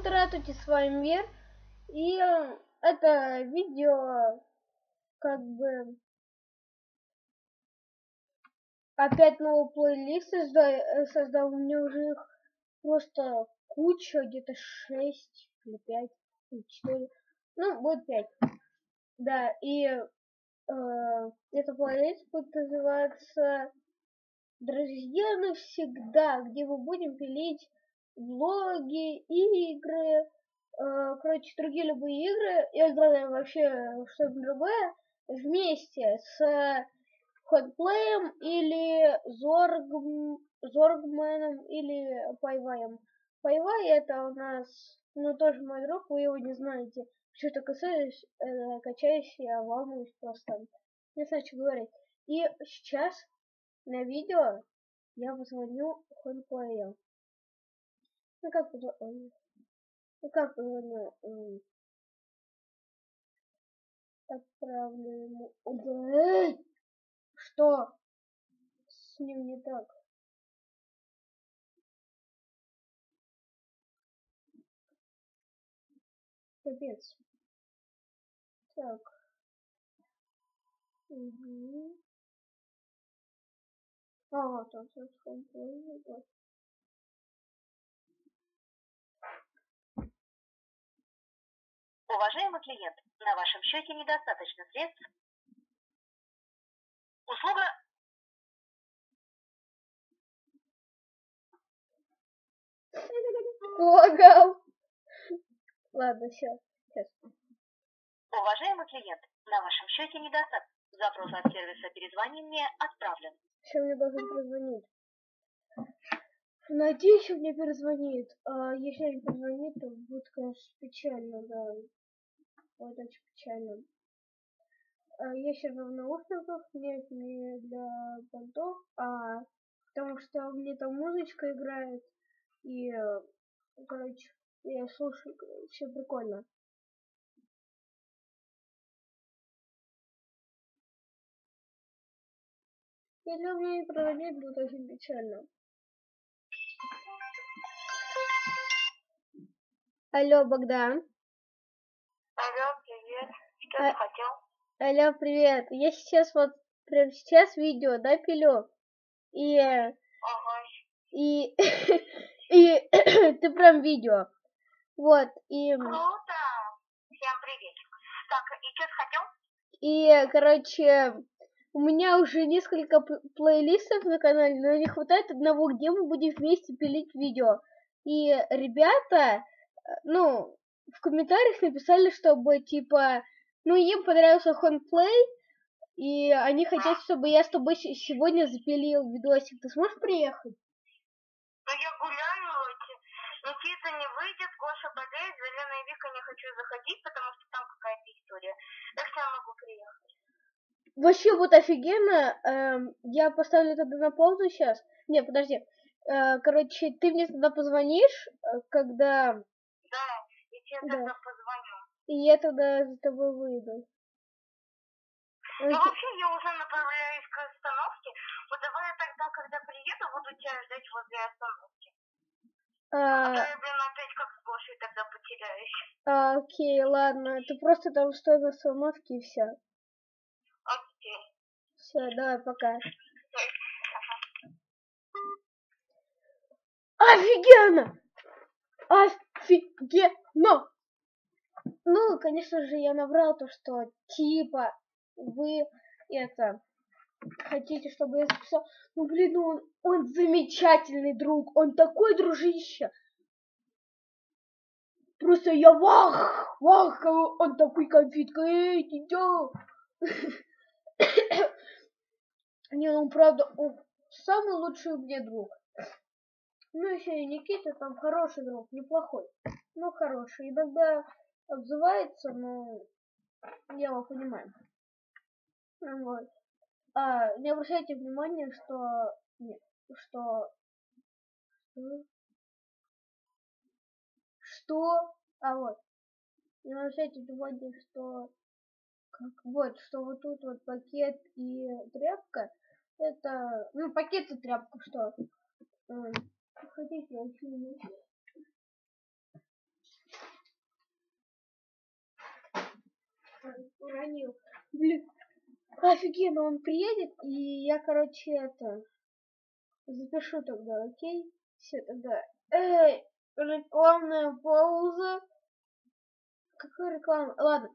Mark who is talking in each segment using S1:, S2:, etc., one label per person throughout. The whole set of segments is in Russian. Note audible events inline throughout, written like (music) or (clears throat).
S1: здравствуйте, с вами Мир. И э, это видео как бы опять новый плейлист создал, э, создал. У меня уже их просто куча, где-то 6 или 5, или 4. Ну, будет 5. Да, и э, этот плейлист будет называться Друзья навсегда, где мы будем пилить влоги, игры, э, короче, другие любые игры, и главное вообще что-то другое, вместе с Ходплеем или Зорг, Зоргменом или Пайваем. Пайвай это у нас, ну, тоже мой друг, вы его не знаете. Что-то касаюсь, э, качаюсь, я волнуюсь просто. Не знаю, что говорить. И сейчас на видео я позвоню Ходплею. Ну как позвоню? Ну как позвоню? Отправлю ему... Что? С ним не так. Капец. Так. Угу. А, вот он, вот.
S2: Уважаемый клиент, на вашем счете недостаточно средств. Услуга...
S1: Лагал. Ладно, сейчас, сейчас.
S2: Уважаемый клиент, на вашем счете недостаточно. Запрос от сервиса «Перезвони мне» отправлен.
S1: Все, мне должен перезвонить. Надеюсь, он мне перезвонит. А если он перезвонит, то будет, конечно, печально, да. Вот очень печально. А я сижу в наушниках, нет, не для понтов, а потому что мне там музычка играет, и, короче, я слушаю, все прикольно. Он мне не проводит, будет очень печально. Алло, Богдан.
S2: Алло, привет. Что а... ты хотел?
S1: Алло, привет. Я сейчас вот прямо сейчас видео, да, пилю. И...
S2: Ага.
S1: И... (laughs) и (clears throat) ты прям видео. Вот, и...
S2: Круто. Всем привет. Так, и что ты хотел?
S1: И, короче, у меня уже несколько плейлистов на канале, но не хватает одного, где мы будем вместе пилить видео. И ребята ну, в комментариях написали, чтобы, типа, ну, им понравился хонплей, и они хотят, чтобы я с тобой сегодня запилил видосик. Ты сможешь приехать?
S2: Ну, я гуляю, Никита не выйдет, Гоша болеет, Залена и Вика не хочу заходить, потому что там какая-то история. Так что я могу приехать.
S1: Вообще вот офигенно. Эм, я поставлю тогда на паузу сейчас. Не, подожди. Э, короче, ты мне тогда позвонишь, э, когда
S2: тебе да. тогда позвоню.
S1: И я тогда за тобой выйду.
S2: Ну, вообще, я уже направляюсь к остановке. Вот давай я тогда, когда приеду, буду тебя ждать возле остановки. А, а то я, блин, опять как с Гошей тогда потеряюсь.
S1: А, окей, ладно. Ты просто там стой на остановке и все.
S2: Окей.
S1: Все, давай, пока. Офигенно! Офигенно! Ну, конечно же, я набрал то, что типа вы это хотите, чтобы я записал. Ну, блин, ну он, он замечательный друг, он такой дружище. Просто я вах, вах, он такой конфетка, эй, идё. (coughs) Не, ну правда, он самый лучший мне друг. Ну, еще и Никита там хороший друг, неплохой. Ну, хороший. Иногда обзывается, но я его понимаю. Вот. А, не обращайте внимания, что... Нет, что... Что? Что? А вот. Не обращайте внимания, что... Как? Вот, что вот тут вот пакет и тряпка. Это... Ну, пакет и тряпка, что? Хотите, очень Уронил. Блин. Офигенно, он приедет, и я, короче, это... Запишу тогда, окей? Все, тогда... Эй, рекламная пауза. Какая реклама? Ладно.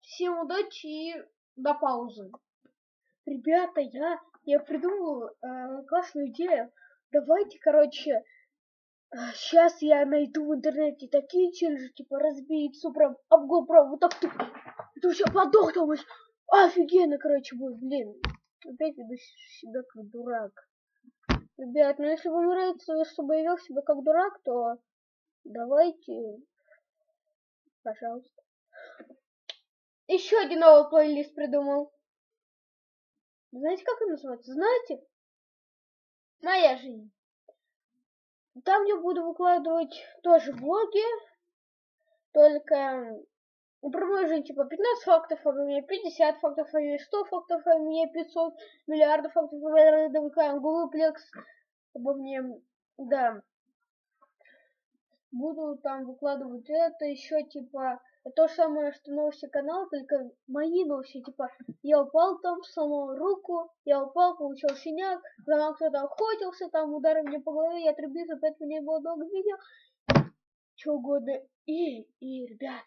S1: Всем удачи и до паузы. Ребята, я, я придумал э, классную идею. Давайте, короче, сейчас я найду в интернете такие челленджи, типа разбить супром об GoPro, вот так тут. Это вообще подохнулось. Офигенно, короче, будет, блин. Опять веду себя как дурак. Ребят, ну если вам нравится, чтобы я вел себя как дурак, то давайте, пожалуйста. Еще один новый плейлист придумал. Знаете, как он называется? Знаете? Моя жизнь. Там я буду выкладывать тоже блоги, только про мою жизнь, типа, 15 фактов обо мне, 50 фактов обо мне, 100 фактов обо мне, 500 миллиардов фактов обо мне, выкладываем Гуглплекс обо мне, да. Буду там выкладывать это, еще, типа, то же самое, что новости канала, только мои новости, типа, я упал там, сломал руку, я упал, получил синяк, за мной кто-то охотился, там ударил мне по голове, я отрубился, поэтому не было долго видео, что угодно. И, и, ребят,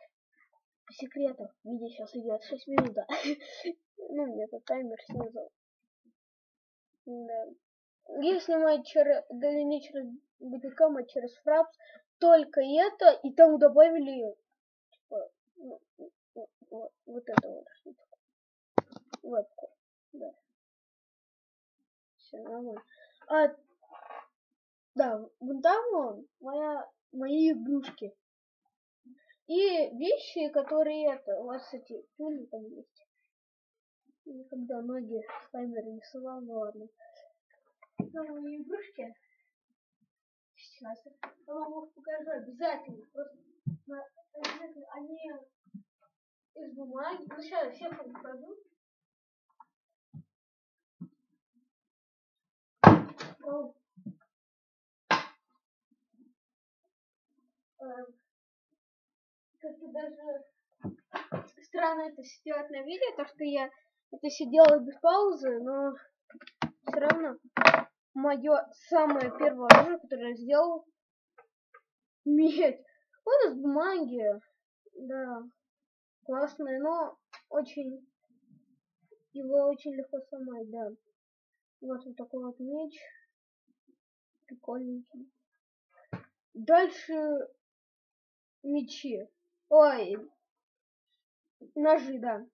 S1: по секрету, видео сейчас идет 6 минут, (laughs) ну, мне тут таймер снизу. Да. Я снимаю через, да не через BTCam, а через Fraps, только это, и там добавили вот, это вот штука. Вебку. Да. Все нормально. А, да, вон там вон моя, мои игрушки. И вещи, которые это, у вас эти пули там есть. Никогда ноги в камеры не совал, ну ладно. Но мои игрушки. Сейчас я вам покажу обязательно. Просто они из бумаги. Ну, сейчас всех их покажу. Как-то даже странно это сделать на видео, то что я это все без паузы, но все равно мое самое первое оружие, которое я сделал, (laughs) медь. Он из бумаги. Да. Классный, но очень... Его очень легко сломать, да. Вот вот такой вот меч. Прикольненький. Дальше мечи. Ой, ножи, да.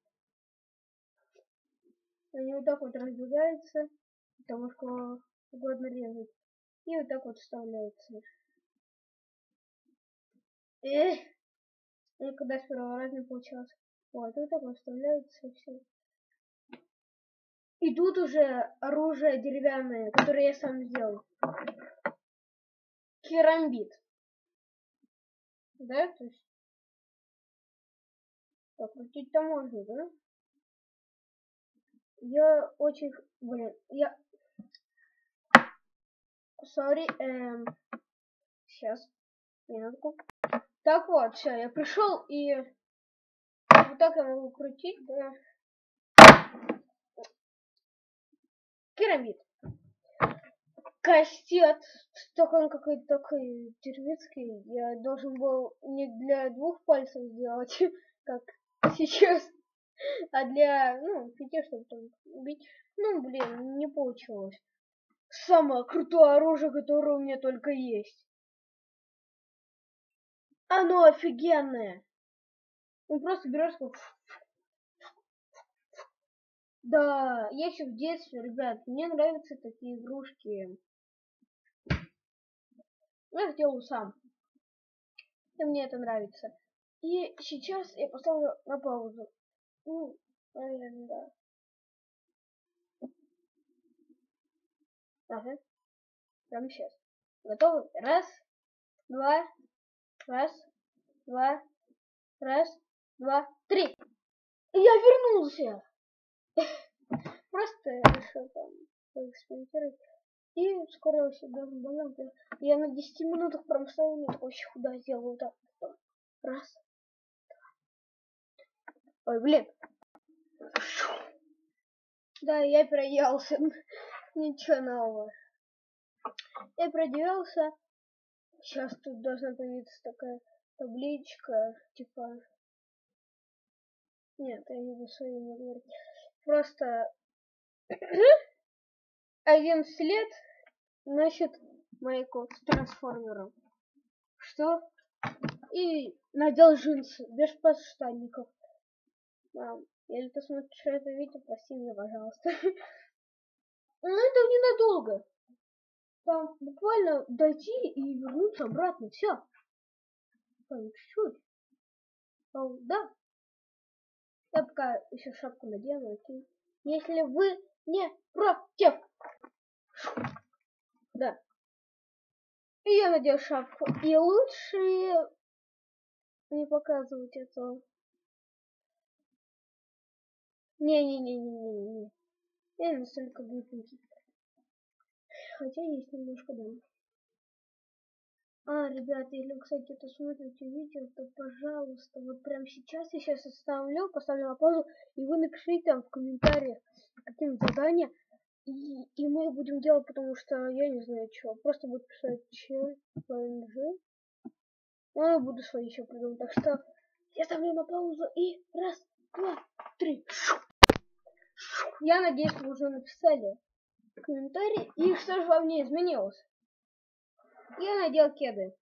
S1: Они вот так вот разбегаются, потому что угодно резать. И вот так вот вставляются. Эх, никогда с первого раза не получалось. Вот, так вот вставляется все. И тут уже оружие деревянное, которое я сам сделал. Керамбит. Да, то есть... Так, крутить-то можно, да? Я очень... Блин, я... Сори, эм... Сейчас. Минутку. Так вот, все, я пришел и вот так я могу крутить, да. Керамид. Кастет. Только он какой-то такой деревецкий. Я должен был не для двух пальцев сделать, (laughs) как сейчас, а для, ну, пяти, чтобы там бить. Ну, блин, не получилось. Самое крутое оружие, которое у меня только есть. Оно офигенное. Он просто берешь как... Да, я еще в детстве, ребят, мне нравятся такие игрушки. Я их делаю сам. И мне это нравится. И сейчас я поставлю на паузу. Ну, наверное, да. Ага. Прямо сейчас. Готовы? Раз, два, Раз, два, раз, два, три. Я вернулся. (laughs) Просто решил там поэкспериментировать. И скоро я себя должен Я на 10 минутах прям очень худо сделал. Так. Раз. Ой, блин. Да, я переелся. (laughs) Ничего нового. Я проделался. Сейчас тут должна появиться такая табличка, типа... Нет, я не буду своими говорить. Просто 11 лет носит майку с трансформером. Что? И надел джинсы без подштанников. Мам, если ты смотришь это видео, прости меня, пожалуйста. Но (laughs) ну, это ненадолго. Там буквально дойти и вернуться обратно. Все. Чуть-чуть. да. Я пока еще шапку надену, окей. Если вы не против. Да. И я надел шапку. И лучше не показывать это. Не-не-не-не-не-не. Я настолько глупенький. Хотя есть немножко, да. А, ребята, если вы, кстати, это смотрите видео, то, пожалуйста, вот прямо сейчас я сейчас оставлю, поставлю на паузу, и вы напишите там в комментариях, каким задания, и, и мы будем делать, потому что я не знаю, что. Просто буду писать че, PNG. Ну, я буду свои еще придумать. Так что я ставлю на паузу и раз, два, три. Я надеюсь, вы уже написали комментарий. И что же вам не изменилось? Я надел кеды.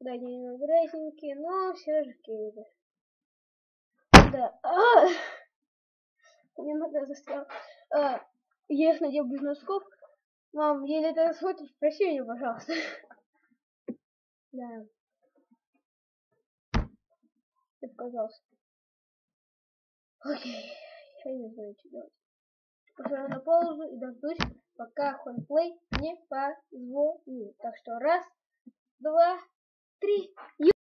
S1: Да, не грязненькие, но все же кеды. Да. А! Немного застрял. А, я их надел без носков. Мам, если это смотришь, прости меня, пожалуйста. Да. Ты показался. Окей. Я не знаю, что делать. Поставлю на паузу и дождусь, пока Хонплей не позвонит. Так что раз, два, три.